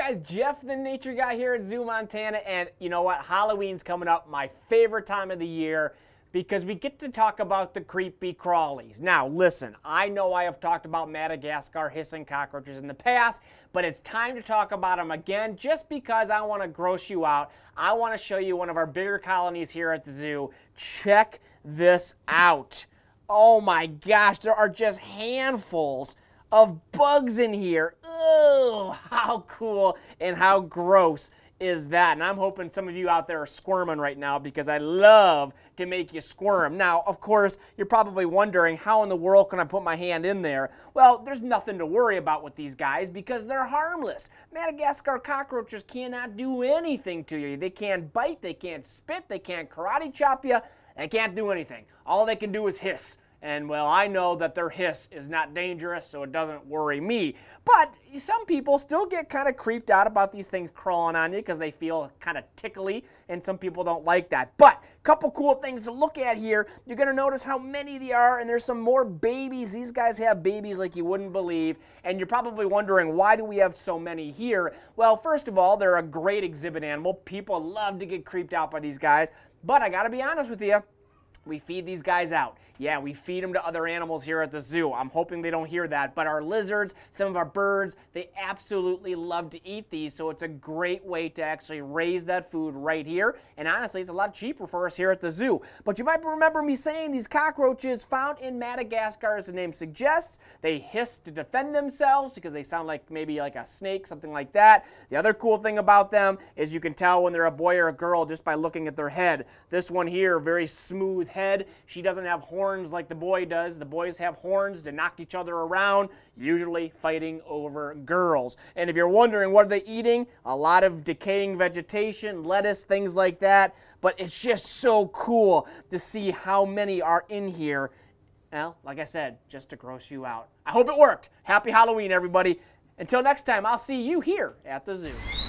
guys, Jeff the Nature Guy here at ZooMontana, and you know what? Halloween's coming up, my favorite time of the year, because we get to talk about the creepy crawlies. Now, listen, I know I have talked about Madagascar hissing cockroaches in the past, but it's time to talk about them again just because I want to gross you out. I want to show you one of our bigger colonies here at the zoo. Check this out. Oh my gosh, there are just handfuls of bugs in here. Oh, how cool and how gross is that? And I'm hoping some of you out there are squirming right now because I love to make you squirm. Now, of course, you're probably wondering how in the world can I put my hand in there? Well, there's nothing to worry about with these guys because they're harmless. Madagascar cockroaches cannot do anything to you. They can't bite, they can't spit, they can't karate chop you, they can't do anything. All they can do is hiss. And well, I know that their hiss is not dangerous, so it doesn't worry me. But some people still get kind of creeped out about these things crawling on you because they feel kind of tickly, and some people don't like that. But a couple cool things to look at here. You're going to notice how many there are, and there's some more babies. These guys have babies like you wouldn't believe. And you're probably wondering, why do we have so many here? Well, first of all, they're a great exhibit animal. People love to get creeped out by these guys. But I got to be honest with you, we feed these guys out. Yeah, we feed them to other animals here at the zoo. I'm hoping they don't hear that. But our lizards, some of our birds, they absolutely love to eat these. So it's a great way to actually raise that food right here. And honestly, it's a lot cheaper for us here at the zoo. But you might remember me saying these cockroaches found in Madagascar, as the name suggests, they hiss to defend themselves because they sound like maybe like a snake, something like that. The other cool thing about them is you can tell when they're a boy or a girl just by looking at their head. This one here, very smooth head. She doesn't have horns like the boy does. The boys have horns to knock each other around, usually fighting over girls. And if you're wondering what are they eating, a lot of decaying vegetation, lettuce, things like that. But it's just so cool to see how many are in here. Well, like I said, just to gross you out. I hope it worked. Happy Halloween, everybody. Until next time, I'll see you here at the zoo.